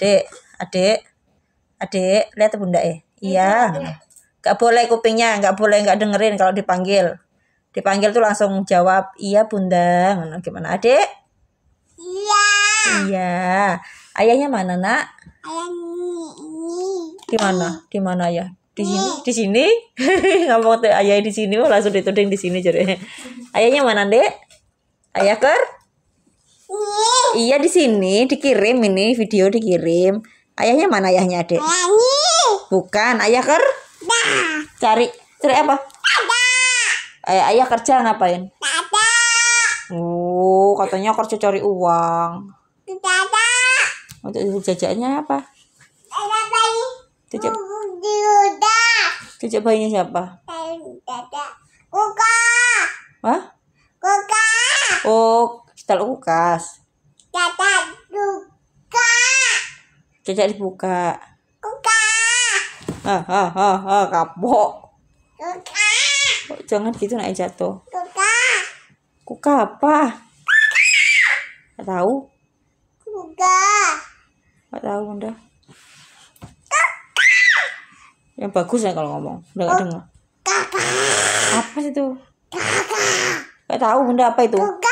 Dek, adik, adik, lihat bunda eh. Iya. Gak boleh kupingnya, gak boleh gak dengerin kalau dipanggil. Dipanggil tuh langsung jawab, iya bunda. Gimana adik? Iya. Iya. Ayahnya mana nak? Ayah ini. Ini. Di mana? Di mana ayah? Di sini? Di sini? Nggak mau tuh ayah di sini, oh, langsung dituding di sini jadi. Ayahnya mana dek? Ayah ker? Ini. Iya di sini, dikirim ini video dikirim. Ayahnya mana ayahnya dek? Ayah ini. Bukan, ayah ker? Dah. Cari, cari apa? Ada. Ayah, ayah kerja ngapain? Ada. Oh, katanya kerja cari uang. Ada. Untuk jajannya apa? Ada bayi. Jajak, jajak bayinya siapa? Tidak ada. Kuka. Hah? Kuka. Oh, setel ukas. Jajak dibuka. Kuka. Ah, ah, ah, ah, kapok. Kuka. Oh, Jangan gitu naik jatuh. Kuka. Kuka apa? Gak tahu. Kuka. Gak tahu bunda. Yang bagus ya kalau ngomong. Udah gak dengar. Apa sih itu? Gak tahu bunda apa itu? Kuka.